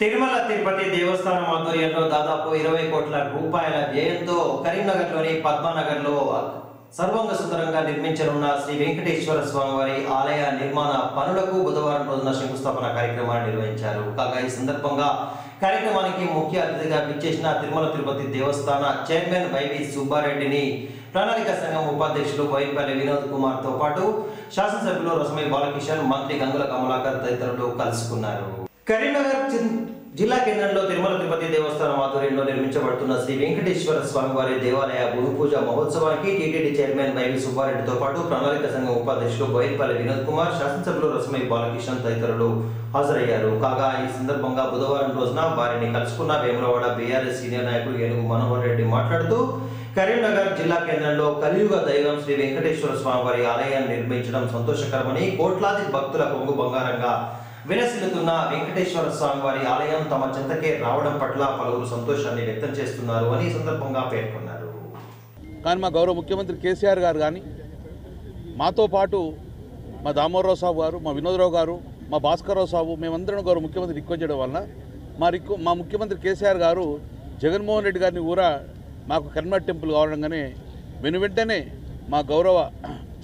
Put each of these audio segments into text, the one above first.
తిరుమల తిరుపతి దేవస్థానం ఆధ్వర్యంలో దాదాపు ఇరవై కోట్ల రూపాయల వ్యయంతో కరీంనగర్లోని పద్మానగర్లో సర్వంగ సుందరంగా నిర్మించనున్న శ్రీ వెంకటేశ్వర స్వామివారి ఆలయ నిర్మాణ పనులకు బుధవారం రోజున శంకుస్థాపన కార్యక్రమాన్ని నిర్వహించారు. కాగా ఈ సందర్భంగా కార్యక్రమానికి ముఖ్య అతిథిగా విచ్చేసిన తిరుమల తిరుపతి దేవస్థాన చైర్మన్ వైవి సుబ్బారెడ్డిని ప్రణాళిక సంఘం ఉపాధ్యక్షులు బోయినపల్లి వినోద్ కుమార్తో పాటు శాసనసభ్యులు రసమై బాలకిషన్ మంత్రి గంగుల కమలాకర్ తదితరులు కలుసుకున్నారు. కరీంనగర్ జిల్లా కేంద్రంలో తిరుమల తిరుపతి దేవస్థానం ఆధ్వర్యంలో నిర్మించబడుతున్న శ్రీ వెంకటేశ్వర స్వామివారి దేవాలయ భూమి పూజ మహోత్సవానికి టీటీడీ చైర్మన్ వైవి సుబ్బారెడ్డితో పాటు ప్రణాళిక సంఘం ఉపాధ్యక్షులు బోయినపల్లి వినోద్ కుమార్ శాసనసభ్యులు రసమై బాలకిషన్ తదితరులు హాజరయ్యారు. కాగా ఈ సందర్భంగా బుధవారం రోజున వారిని కలుసుకున్న వేములవాడ బీఆర్ఎస్ సీనియర్ నాయకుడు ఏనుగు మనోహర్ రెడ్డి మాట్లాడుతూ కరీంనగర్ జిల్లా కేంద్రంలో కలియుగ దైవం శ్రీ వెంకటేశ్వర స్వామివారి ఆలయాన్ని నిర్మించడం సంతోషకరమని కోట్లాది భక్తుల కొంగు బంగారంగా విరసిల్లుతున్న వెంకటేశ్వర స్వామి వారి ఆలయం తమ చెంతకే రావడం పట్ల పలువురు సంతోషాన్ని వ్యక్తం చేస్తున్నారు అని సందర్భంగా పేర్కొన్నారు. కానీ మా గౌరవ ముఖ్యమంత్రి కేసీఆర్ గారు కానీ మాతో పాటు మా దామోదరావు సాబు గారు మా వినోదరావు గారు మా భాస్కర్రావు సాబు మేమందరం గౌరవ ముఖ్యమంత్రి రిక్వెస్ట్ చేయడం వలన మా రిక్వ మా ముఖ్యమంత్రి కేసీఆర్ గారు జగన్మోహన్ రెడ్డి గారిని కూడా మాకు కన్వర్ట్ టెంపుల్ కావడంగానే వెను వెంటనే మా గౌరవ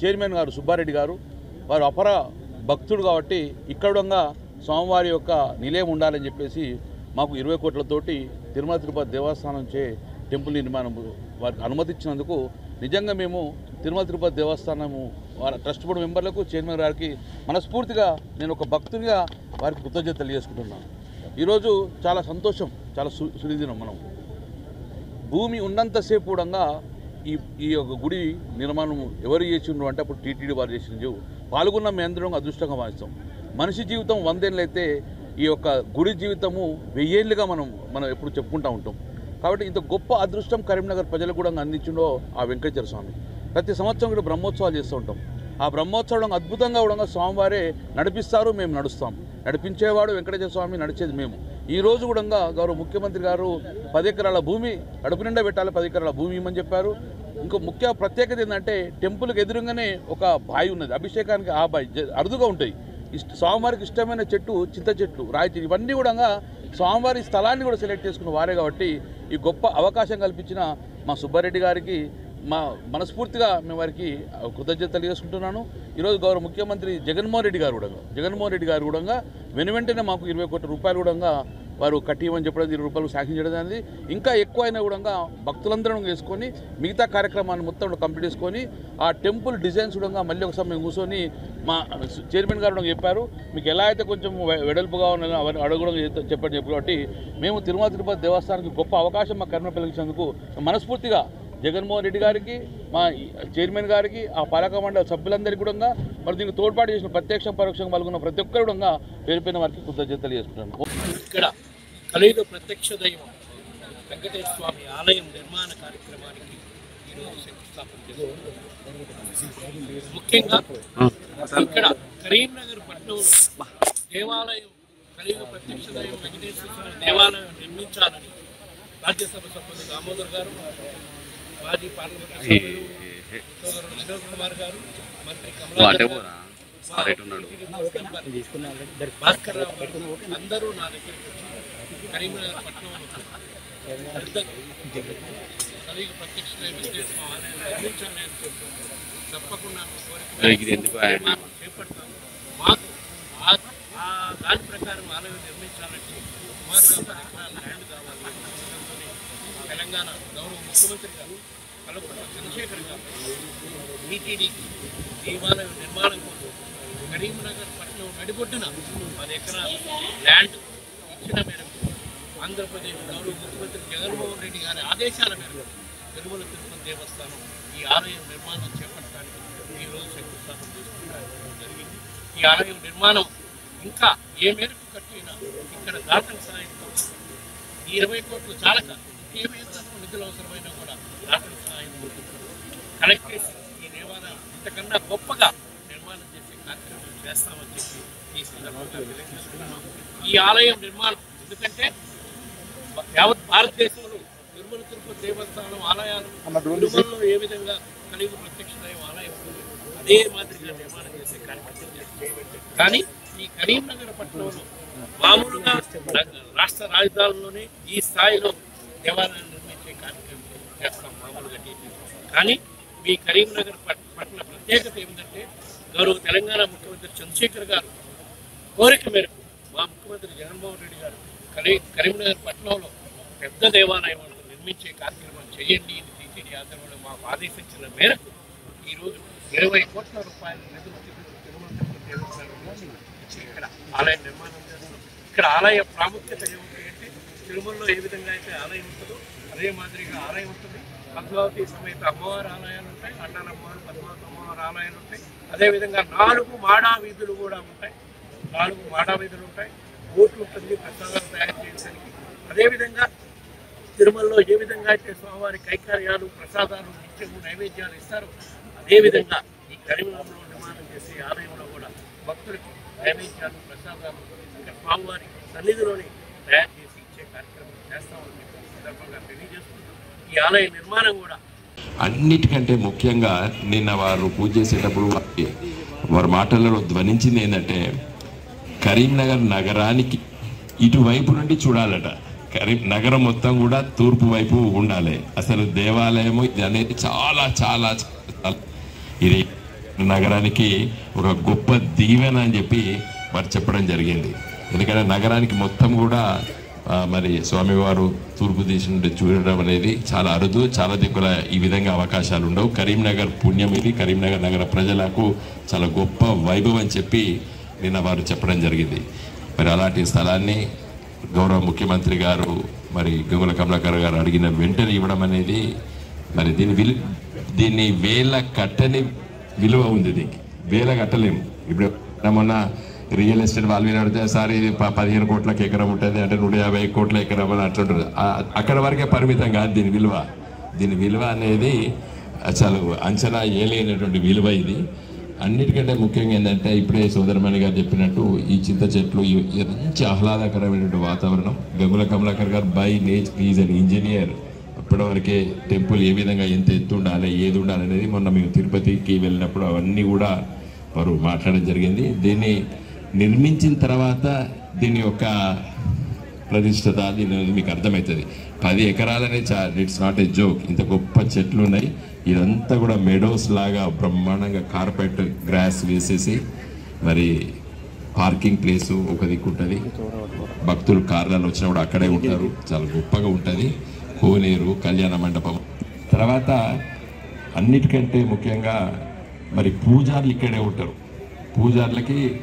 చైర్మన్ గారు సుబ్బారెడ్డి గారు వారు అపర భక్తుడు కాబట్టి ఇక్కడ స్వామివారి యొక్క నిలయం ఉండాలని చెప్పేసి మాకు ఇరవై కోట్లతోటి తిరుమల తిరుపతి దేవస్థానం చే టెంపుల్ నిర్మాణం వారికి అనుమతించినందుకు నిజంగా మేము తిరుమల తిరుపతి దేవస్థానము వారి ట్రస్ట్ బోర్డు మెంబర్లకు చైర్మన్ గారికి మనస్ఫూర్తిగా నేను ఒక భక్తునిగా వారికి కృతజ్ఞత తెలియజేసుకుంటున్నాను. ఈరోజు చాలా సంతోషం చాలా సు సుదినం మనం. భూమి ఉన్నంతసేపు కూడా ఈ ఈ యొక్క గుడి నిర్మాణం ఎవరు చేసిండ్రు అంటే అప్పుడు టీటీడీ వారు చేసిండ్రు. పాల్గొన్న మీ అందరం అదృష్టంగా భావిస్తాం. మనిషి జీవితం వందేళ్ళైతే ఈ యొక్క గుడి జీవితము వెయ్యేళ్ళుగా మనం మనం ఎప్పుడు చెప్పుకుంటూ ఉంటాం. కాబట్టి ఇంత గొప్ప అదృష్టం కరీంనగర్ ప్రజలకు కూడా అందించిండో ఆ వెంకటేశ్వర స్వామి. ప్రతి సంవత్సరం కూడా బ్రహ్మోత్సవాలు చేస్తూ ఉంటాం. ఆ బ్రహ్మోత్సవం అద్భుతంగా కూడా స్వామివారే నడిపిస్తారు మేము నడుస్తాం. నడిపించేవాడు వెంకటేశ్వర స్వామి నడిచేది మేము. ఈ రోజు కూడా గౌరవ ముఖ్యమంత్రి గారు పది ఎకరాల భూమి అడుపు నిండా పెట్టాలి పది ఎకరాల భూమి ఇవ్వమని చెప్పారు. ఇంకో ముఖ్య ప్రత్యేకత ఏంటంటే టెంపుల్కి ఎదురుగానే ఒక బావి ఉన్నది. అభిషేకానికి ఆ బావి జ- అరుదుగా ఉంటాయి. ఇష్ట స్వామివారికి ఇష్టమైన చెట్టు చింత చెట్లు రాయి ఇవన్నీ కూడా స్వామివారి స్థలాన్ని కూడా సెలెక్ట్ చేసుకున్న వారే కాబట్టి ఈ గొప్ప అవకాశం కల్పించిన మా సుబ్బారెడ్డి గారికి మా మనస్ఫూర్తిగా మేము వారికి కృతజ్ఞత తెలియజేసుకుంటున్నాను. ఈరోజు గౌరవ ముఖ్యమంత్రి జగన్మోహన్ రెడ్డి గారు కూడా జగన్మోహన్ రెడ్డి గారు కూడా వెను వెంటనే మాకు ఇరవై కోట్ల రూపాయలు కూడా వారు కట్టియమని చెప్పడం ఇరవై రూపాయలు శాంక్షన్ చేయడం అనేది ఇంకా ఎక్కువ అయినా కూడా భక్తులందరం చేసుకొని మిగతా కార్యక్రమాన్ని మొత్తం కంప్లీట్ చేసుకొని ఆ టెంపుల్ డిజైన్స్ కూడా మళ్ళీ ఒకసారి మేము కూర్చొని మా చైర్మన్ గారు చెప్పారు. మీకు ఎలా అయితే కొంచెం వెడల్పుగా ఉన్నదో అవన్నీ అడగడం చెప్పని చెప్పి కాబట్టి మేము తిరుమల తిరుపతి దేవస్థానానికి గొప్ప అవకాశం మా కర్మ పిలిచినందుకు మనస్ఫూర్తిగా జగన్మోహన్ రెడ్డి గారికి మా చైర్మన్ గారికి ఆ పాలక మండలి సభ్యులందరికీ కూడా మరి దీనికి తోడ్పాటు చేసిన ప్రత్యక్ష పరోక్షంగా పాల్గొన్న ప్రతి ఒక్కరు కూడా పేరు పైన వారికి కృతజ్ఞతలు చేసుకున్నాను ఇక్కడ కలియుగ ప్రత్యక్ష దైవం వెంకటేశ్వర స్వామి ఆలయం నిర్మాణ కార్యక్రమానికి ఈరోజు శంకుస్థాపన చేస్తున్నారు. ముఖ్యంగా ఇక్కడ కరీంనగర్ పట్టణంలో దేవాలయం కలియుగ ప్రత్యక్ష దైవం వెంకటేశ్వర స్వామి దేవాలయం నిర్మించాలని రాజ్యసభ సభ్యులు దామోదర్ గారు మాజీ పార్లమెంట్ సభ్యులు సోదరుడు వినోద్ కుమార్ గారు మంత్రి కమలా రావు గారు అందరూ నా దగ్గరికి వచ్చి కరీంనగర్ పట్టణంలో ప్రత్యక్ష చెప్పారు. తప్పకుండా నిర్మాణం చేపడతాము మాకు దాని ప్రకారం ఆలయం నిర్మించాలంటే సుమారుగా పది ఎకరాల ల్యాండ్ కావాలి అందుకని తెలంగాణ గౌరవ ముఖ్యమంత్రి గారు కలుపుకున్న చంద్రశేఖర్ గారు టీటీడీకి దేవాలయం నిర్మాణం కోసం కరీంనగర్ పట్టణం నడిబొడ్డున పది ఎకరాల ల్యాండ్ ఇచ్చిన మేరకు ఆంధ్రప్రదేశ్ గౌరవ ముఖ్యమంత్రి జగన్మోహన్ రెడ్డి గారి ఆదేశాల మేరకు తిరుమల తిరుపతి దేవస్థానం ఈ ఆలయం నిర్మాణం చేపట్టడానికి ఈ రోజు శంకుస్థాపన చేసుకోవడం జరిగింది ఈ ఆలయం నిర్మాణం ఇంకా ఏ మేరకు కట్టినా ఇక్కడ దాతల సహాయంతో ఈ ఇరవై కోట్లు చాలక ఏ నిధులు అవసరమైనా కూడా దాతల సహాయంతో కలెక్ట్ చేసి ఈ దేవాలయం ఇంతకన్నా గొప్పగా నిర్మాణం చేసే కార్యక్రమం చేస్తామని చెప్పి ఈ సందర్భంగా తెలియజేస్తున్నాము ఈ ఆలయం నిర్మాణం ఎందుకంటే యావత్ భారతదేశంలో తిరుమల తిరుపతి దేవస్థానం ఆలయాలు తిరుమలలో ఏ విధంగా కలిగి ప్రత్యక్ష దైవ ఆలయం ఉంది, అదే మాదిరిగా నిర్మాణం చేసే కార్యక్రమం చేస్తాం కానీ ఈ కరీంనగర్ పట్టణంలో మామూలుగా రాష్ట్ర రాజధానిలోనే ఈ స్థాయిలో దేవాలయాన్ని నిర్మించే కార్యక్రమం చేస్తాం మామూలుగా కానీ మీ కరీంనగర్ పట్- పట్టణ ప్రత్యేకత ఏమిటంటే గౌరవ తెలంగాణ ముఖ్యమంత్రి చంద్రశేఖర్ గారు కోరిక మేరకు మా ముఖ్యమంత్రి జగన్మోహన్ రెడ్డి గారు కరీ కరీంనగర్ పట్టణంలో పెద్ద దేవాలయం నిర్మించే కార్యక్రమం చేయండి అని టీటీడీ ఆధ్వర్యంలో మాకు ఆదేశించిన మేరకు ఈరోజు ఇరవై కోట్ల రూపాయల నిధులు తిరుమల తిరుమల ఇక్కడ ఆలయ నిర్మాణం చేస్తున్నాం. ఇక్కడ ఆలయ ప్రాముఖ్యత ఏమిటి? తిరుమలలో ఏ విధంగా అయితే ఆలయం ఉంటుందో అదే మాదిరిగా ఆలయం ఉంటుంది. పద్మావతి సమేత అమ్మవారి ఆలయాలు ఉంటాయి అన్నాల అమ్మవారు పద్మావతి అమ్మవారి ఆలయాలు ఉంటాయి. అదేవిధంగా నాలుగు మాడా వీధులు కూడా ఉంటాయి. నాలుగు మాడా వీధులు ఉంటాయి. బోట్లు ఉంటుంది ప్రసాదాలు తయారు చేయడానికి. అదేవిధంగా తిరుమలలో ఏ విధంగా అయితే స్వామివారి కైకార్యాలు ప్రసాదాలు నిత్యము నైవేద్యాలు ఇస్తారో అదేవిధంగా ఈ కరీంనగర్లో నిర్మాణం చేసే ఆలయంలో కూడా భక్తులకి నైవేద్యాలు ప్రసాదాలు ఇక్కడ స్వామివారి సన్నిధిలోని తయారు చేసి ఇచ్చే కార్యక్రమం చేస్తామని సందర్భంగా తెలియజేస్తున్నాం ఈ ఆలయ నిర్మాణం కూడా అన్నిటికంటే ముఖ్యంగా నిన్న వారు పూజ చేసేటప్పుడు వారి మాటలలో ధ్వనించింది ఏంటంటే కరీంనగర్ నగరానికి ఇటువైపు నుండి చూడాలట. కరీం నగరం మొత్తం కూడా తూర్పు వైపు ఉండాలి. అసలు దేవాలయము ఇది అనేది చాలా చాలా ఇది నగరానికి ఒక గొప్ప దీవెన అని చెప్పి వారు చెప్పడం జరిగింది. ఎందుకంటే నగరానికి మొత్తం కూడా మరి స్వామివారు తూర్పు దిశ నుండి చూడడం అనేది చాలా అరుదు చాలా దిక్కుల ఈ విధంగా అవకాశాలు ఉండవు. కరీంనగర్ పుణ్యం ఇది. కరీంనగర్ నగర ప్రజలకు చాలా గొప్ప వైభవం అని చెప్పి నిన్న వారు చెప్పడం జరిగింది. మరి అలాంటి స్థలాన్ని గౌరవ ముఖ్యమంత్రి గారు మరి గంగుల కమలాకర్ గారు అడిగిన వెంటనే ఇవ్వడం అనేది మరి దీని విలు దీన్ని వేల కట్టని విలువ ఉంది దీనికి. వేల కట్టలేము. ఇప్పుడు మొన్న రియల్ ఎస్టేట్ వాళ్ళ మీద అడితే సార్ ఇది పదిహేను కోట్లకి ఎకరం ఉంటుంది అంటే నూట యాభై కోట్ల ఎకరం అని అంటుంటారు అక్కడ వరకే పరిమితం కాదు దీని విలువ. దీని విలువ అనేది అసలు అంచనా ఏలేనటువంటి విలువ ఇది. అన్నిటికంటే ముఖ్యంగా ఏంటంటే ఇప్పుడే సోదరమణి గారు చెప్పినట్టు ఈ చింత చెట్లు మంచి ఆహ్లాదకరమైనటువంటి వాతావరణం. గంగుల కమలాకర్ గారు by nature is an engineer. ఇప్పటివరకే temple ఏ విధంగా ఎంత ఎత్తు ఉండాలి ఏది ఉండాలి అనేది మొన్న మేము తిరుపతికి వెళ్ళినప్పుడు అవన్నీ కూడా వారు మాట్లాడడం జరిగింది. దీన్ని నిర్మించిన తర్వాత దీని యొక్క ప్రతిష్టత దీని మీకు అర్థమవుతుంది. పది ఎకరాలనే చా ఇట్స్ నాట్ ఏ జోక్. ఇంత గొప్ప చెట్లు ఉన్నాయి. ఇదంతా కూడా మెడోస్ లాగా బ్రహ్మాండంగా కార్పెట్ గ్రాస్ వేసేసి మరి పార్కింగ్ ప్లేసు ఒక దిక్కు ఉంటుంది. భక్తులు కార్లలో వచ్చినప్పుడు అక్కడే ఉంటారు. చాలా గొప్పగా ఉంటుంది. కోనేరు కళ్యాణ మండపం. తర్వాత అన్నిటికంటే ముఖ్యంగా మరి పూజార్లు ఇక్కడే ఉంటారు. పూజార్లకి